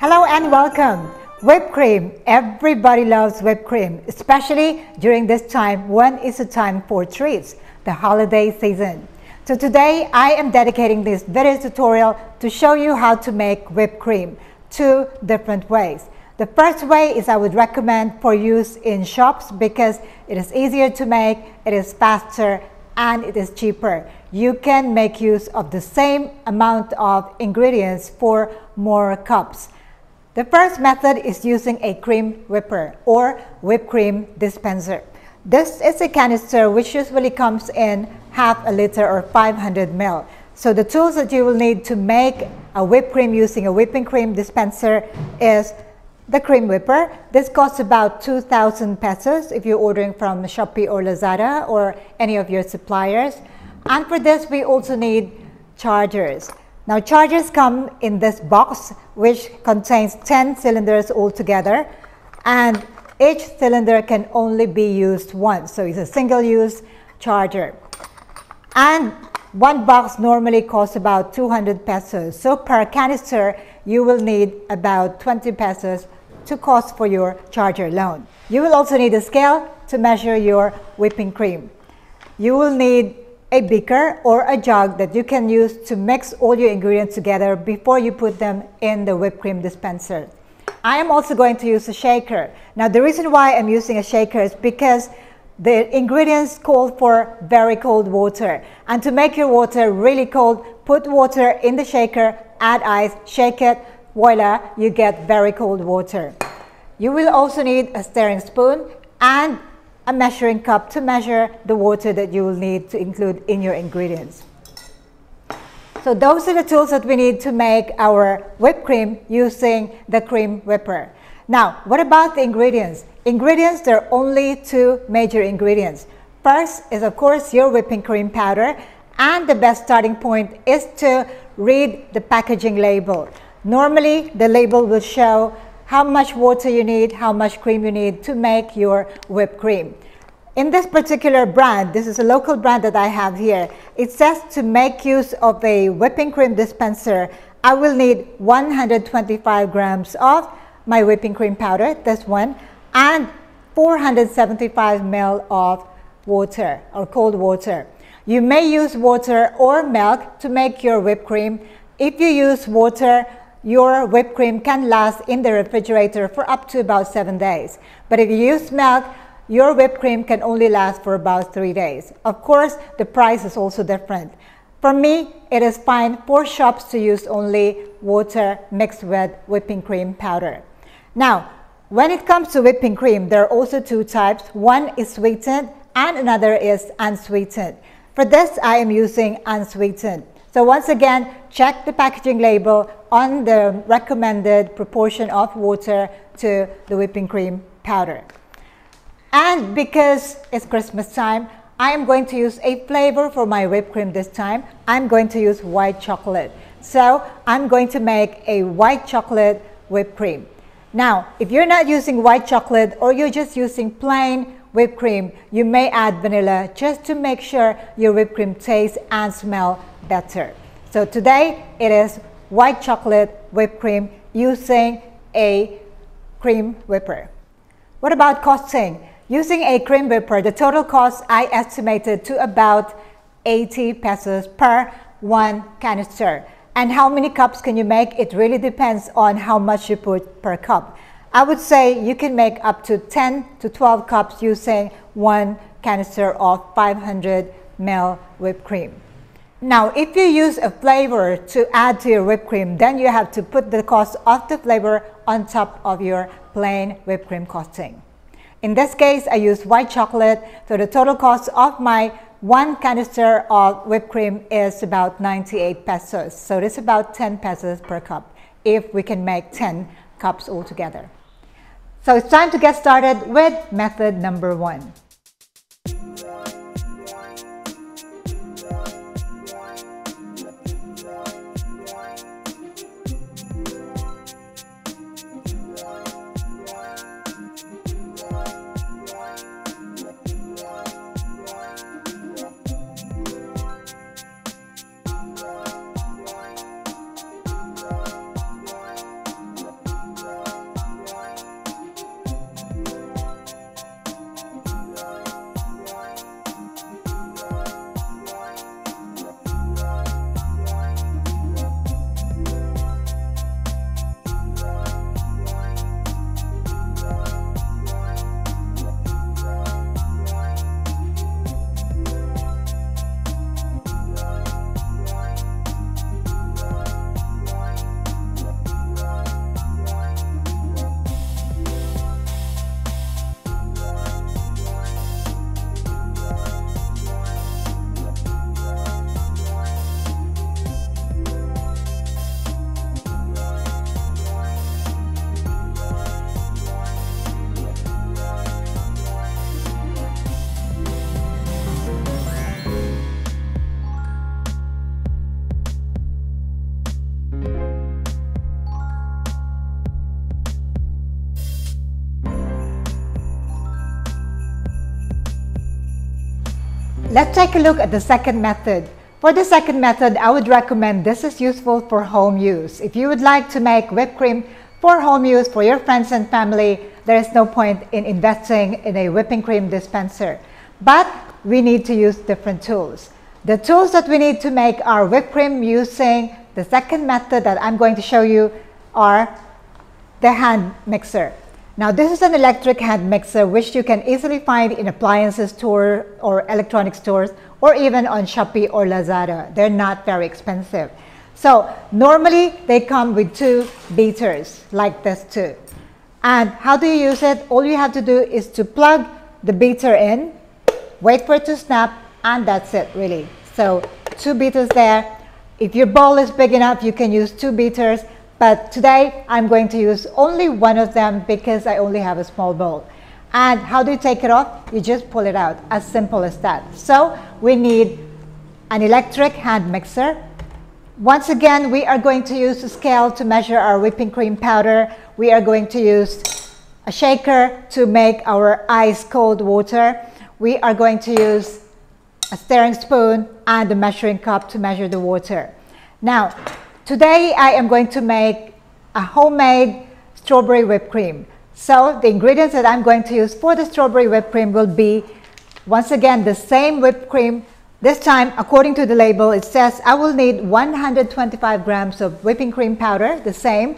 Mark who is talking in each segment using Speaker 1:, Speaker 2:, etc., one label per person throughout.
Speaker 1: Hello and welcome. Whipped cream. Everybody loves whipped cream, especially during this time when it's a time for treats, the holiday season. So today I am dedicating this video tutorial to show you how to make whipped cream two different ways. The first way is I would recommend for use in shops because it is easier to make, it is faster and it is cheaper. You can make use of the same amount of ingredients for more cups. The first method is using a cream whipper or whipped cream dispenser. This is a canister which usually comes in half a liter or 500 ml. So the tools that you will need to make a whipped cream using a whipping cream dispenser is the cream whipper. This costs about 2,000 pesos if you're ordering from Shopee or Lazada or any of your suppliers. And for this, we also need chargers. Now chargers come in this box which contains 10 cylinders altogether and each cylinder can only be used once. So it's a single use charger. And one box normally costs about 200 pesos. So per canister you will need about 20 pesos to cost for your charger alone. You will also need a scale to measure your whipping cream. You will need a beaker or a jug that you can use to mix all your ingredients together before you put them in the whipped cream dispenser. I am also going to use a shaker. Now the reason why I'm using a shaker is because the ingredients call for very cold water. And to make your water really cold, put water in the shaker, add ice, shake it, voila, you get very cold water. You will also need a stirring spoon and a measuring cup to measure the water that you will need to include in your ingredients. So those are the tools that we need to make our whipped cream using the cream whipper. Now, what about the ingredients? Ingredients, there are only two major ingredients. First is of course your whipping cream powder and the best starting point is to read the packaging label. Normally, the label will show how much water you need, how much cream you need to make your whipped cream. In this particular brand, this is a local brand that I have here, it says to make use of a whipping cream dispenser, I will need 125 grams of my whipping cream powder, this one, and 475 ml of water or cold water. You may use water or milk to make your whipped cream. If you use water, your whipped cream can last in the refrigerator for up to about seven days. But if you use milk, your whipped cream can only last for about three days. Of course, the price is also different. For me, it is fine for shops to use only water mixed with whipping cream powder. Now, when it comes to whipping cream, there are also two types. One is sweetened and another is unsweetened. For this, I am using unsweetened. So once again, check the packaging label on the recommended proportion of water to the whipping cream powder. And because it's Christmas time, I am going to use a flavor for my whipped cream this time. I'm going to use white chocolate. So I'm going to make a white chocolate whipped cream. Now, if you're not using white chocolate or you're just using plain whipped cream, you may add vanilla just to make sure your whipped cream tastes and smell better. So today it is white chocolate whipped cream using a cream whipper. What about costing? Using a cream whipper, the total cost I estimated to about 80 pesos per one canister. And how many cups can you make? It really depends on how much you put per cup. I would say you can make up to 10 to 12 cups using one canister of 500 ml whipped cream. Now, if you use a flavor to add to your whipped cream, then you have to put the cost of the flavor on top of your plain whipped cream costing. In this case, I used white chocolate, so the total cost of my one canister of whipped cream is about 98 pesos. So it's about 10 pesos per cup if we can make 10 cups altogether. So it's time to get started with method number one. Let's take a look at the second method. For the second method, I would recommend this is useful for home use. If you would like to make whipped cream for home use for your friends and family, there is no point in investing in a whipping cream dispenser. But we need to use different tools. The tools that we need to make our whipped cream using the second method that I'm going to show you are the hand mixer. Now this is an electric hand mixer which you can easily find in appliances store or electronic stores or even on Shopee or Lazada. They're not very expensive. So normally they come with two beaters like this too. And how do you use it? All you have to do is to plug the beater in, wait for it to snap, and that's it really. So two beaters there. If your bowl is big enough, you can use two beaters. But today I'm going to use only one of them because I only have a small bowl. And how do you take it off? You just pull it out, as simple as that. So we need an electric hand mixer. Once again, we are going to use a scale to measure our whipping cream powder. We are going to use a shaker to make our ice cold water. We are going to use a stirring spoon and a measuring cup to measure the water. Now, Today I am going to make a homemade strawberry whipped cream. So the ingredients that I'm going to use for the strawberry whipped cream will be once again the same whipped cream. This time according to the label it says I will need 125 grams of whipping cream powder, the same,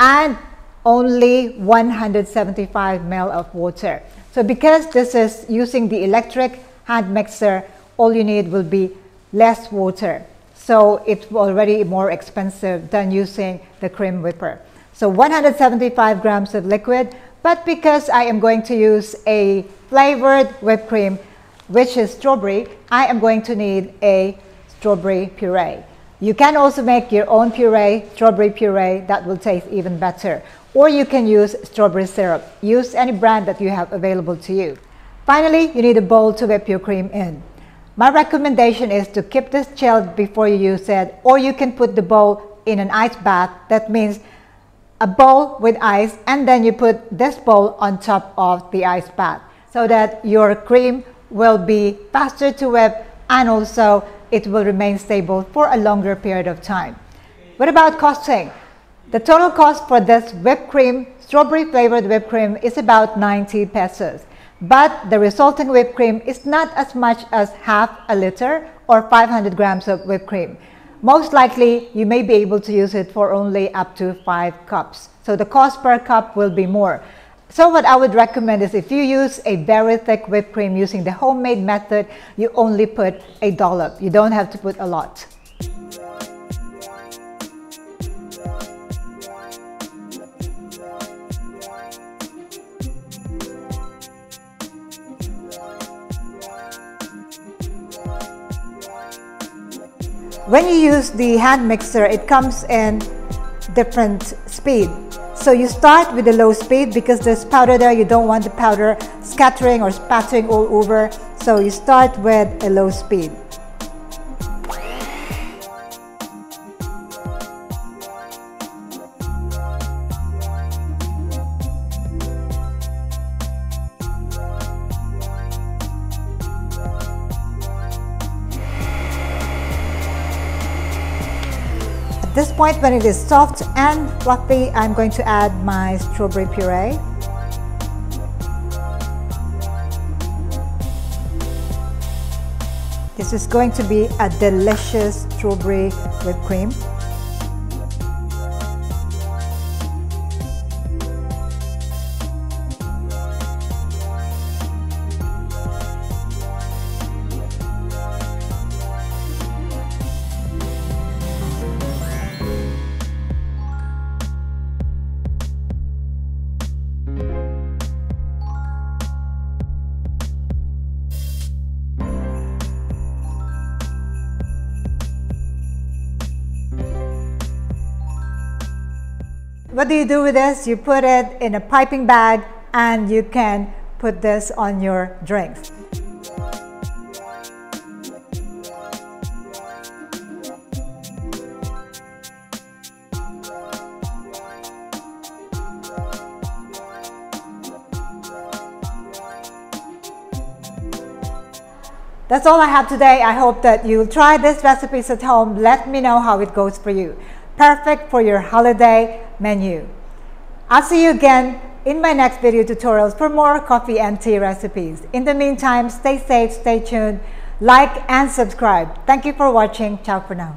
Speaker 1: and only 175 ml of water. So because this is using the electric hand mixer, all you need will be less water. So it's already more expensive than using the cream whipper. So 175 grams of liquid, but because I am going to use a flavored whipped cream, which is strawberry, I am going to need a strawberry puree. You can also make your own puree, strawberry puree, that will taste even better. Or you can use strawberry syrup. Use any brand that you have available to you. Finally, you need a bowl to whip your cream in. My recommendation is to keep this chilled before you use it or you can put the bowl in an ice bath. That means a bowl with ice and then you put this bowl on top of the ice bath so that your cream will be faster to whip and also it will remain stable for a longer period of time. What about costing? The total cost for this whipped cream, strawberry flavored whipped cream is about 90 pesos but the resulting whipped cream is not as much as half a liter or 500 grams of whipped cream. Most likely, you may be able to use it for only up to 5 cups. So the cost per cup will be more. So what I would recommend is if you use a very thick whipped cream using the homemade method, you only put a dollop. You don't have to put a lot. When you use the hand mixer, it comes in different speed. So you start with the low speed because there's powder there. You don't want the powder scattering or spattering all over. So you start with a low speed. This point when it is soft and fluffy, I'm going to add my strawberry puree. This is going to be a delicious strawberry whipped cream. What do you do with this? You put it in a piping bag and you can put this on your drinks. That's all I have today. I hope that you'll try these recipes at home. Let me know how it goes for you. Perfect for your holiday menu. I'll see you again in my next video tutorials for more coffee and tea recipes. In the meantime, stay safe, stay tuned, like and subscribe. Thank you for watching. Ciao for now.